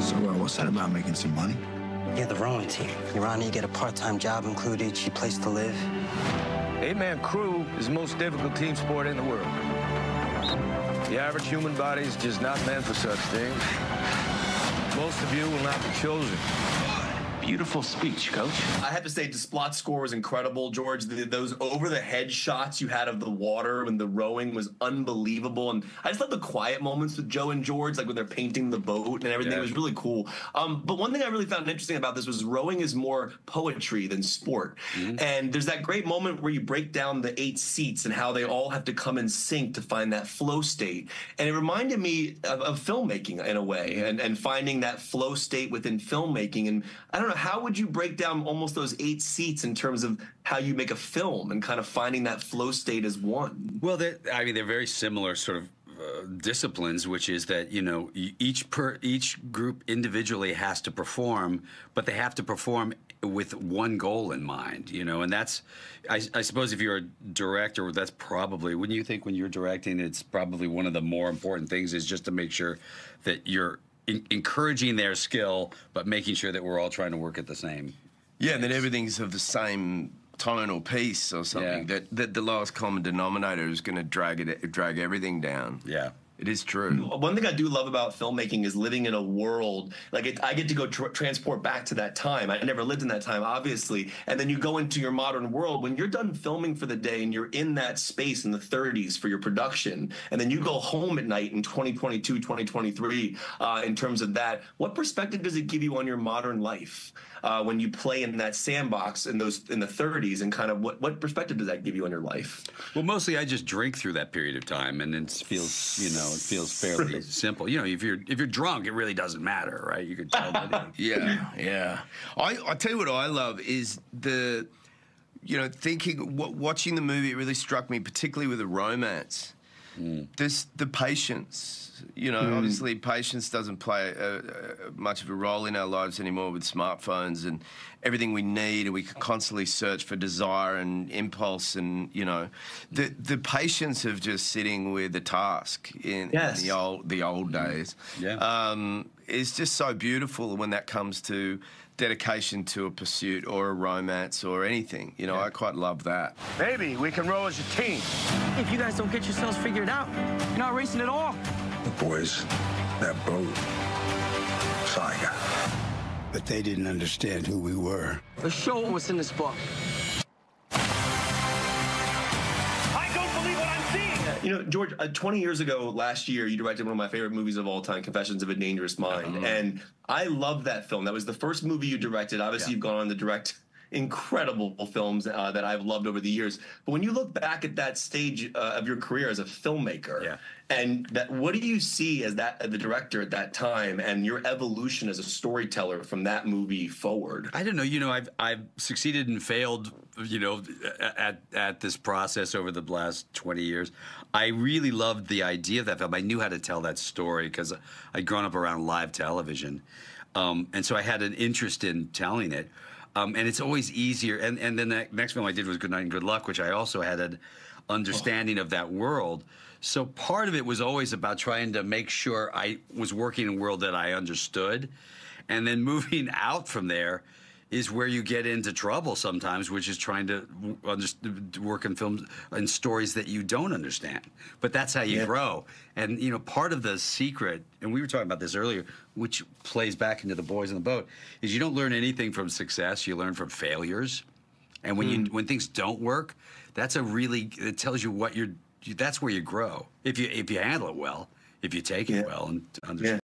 So, uh, what's that about making some money? Yeah, the rowing team. You're on you get a part-time job included, cheap place to live. Eight-man crew is the most difficult team sport in the world. The average human body is just not meant for such things. Most of you will not be chosen. Beautiful speech, coach. I have to say, Desplat's score was incredible, George. The, those over the head shots you had of the water when the rowing was unbelievable. And I just love the quiet moments with Joe and George, like when they're painting the boat and everything. Yeah. It was really cool. Um, but one thing I really found interesting about this was rowing is more poetry than sport. Mm-hmm. And there's that great moment where you break down the eight seats and how they all have to come in sync to find that flow state. And it reminded me of, of filmmaking in a way and, and finding that flow state within filmmaking. And I don't know, how would you break down almost those eight seats in terms of how you make a film and kind of finding that flow state as one? Well, I mean, they're very similar sort of uh, disciplines, which is that you know each per each group individually has to perform, but they have to perform with one goal in mind, you know, and that's, I, I, suppose, if you're a director, that's probably, wouldn't you think, when you're directing, it's probably one of the more important things is just to make sure that you're in, encouraging their skill, but making sure that we're all trying to work at the same. Yeah, and that everything's of the same tone or piece or something. Yeah. That that the lowest common denominator is going to drag it drag everything down. Yeah. It is true. One thing I do love about filmmaking is living in a world like it, I get to go tr- transport back to that time. I never lived in that time, obviously. And then you go into your modern world when you're done filming for the day and you're in that space in the 30s for your production, and then you go home at night in 2022, 2023. Uh, in terms of that, what perspective does it give you on your modern life uh, when you play in that sandbox in those in the 30s, and kind of what what perspective does that give you on your life? Well, mostly I just drink through that period of time, and it feels you know it feels fairly right. simple. You know, if you're if you're drunk, it really doesn't matter, right? You could tell. that, yeah, yeah. I I tell you what I love is the, you know, thinking watching the movie. It really struck me, particularly with the romance. Mm. This the patience. You know, mm. obviously, patience doesn't play a, a, much of a role in our lives anymore with smartphones and everything we need, and we can constantly search for desire and impulse, and you know, the the patience of just sitting with the task in, yes. in the old the old days. Yeah. Um, is just so beautiful when that comes to dedication to a pursuit or a romance or anything. You know, yeah. I quite love that. Maybe we can roll as a team. If you guys don't get yourselves figured out, you're not racing at all. The boys, that boat, Saga. But they didn't understand who we were. Let's show was in this book. You know, George, uh, 20 years ago, last year, you directed one of my favorite movies of all time, Confessions of a Dangerous Mind. Uh-huh. And I love that film. That was the first movie you directed. Obviously, yeah. you've gone on to direct incredible films uh, that I've loved over the years. But when you look back at that stage uh, of your career as a filmmaker, yeah. and that, what do you see as that the director at that time, and your evolution as a storyteller from that movie forward? I don't know. You know, I've I've succeeded and failed. You know, at at this process over the last twenty years, I really loved the idea of that film. I knew how to tell that story because I'd grown up around live television. Um, and so I had an interest in telling it. Um, and it's always easier. And and then the next film I did was Good Night and Good Luck, which I also had an understanding oh. of that world. So part of it was always about trying to make sure I was working in a world that I understood, and then moving out from there is where you get into trouble sometimes, which is trying to work in films and stories that you don't understand. But that's how you yeah. grow. And you know, part of the secret, and we were talking about this earlier, which plays back into the boys on the boat, is you don't learn anything from success. You learn from failures. And when mm. you hmm. when things don't work, that's a really it tells you what you're. That's where you grow if you if you handle it well, if you take it yeah. well and understand. Yeah.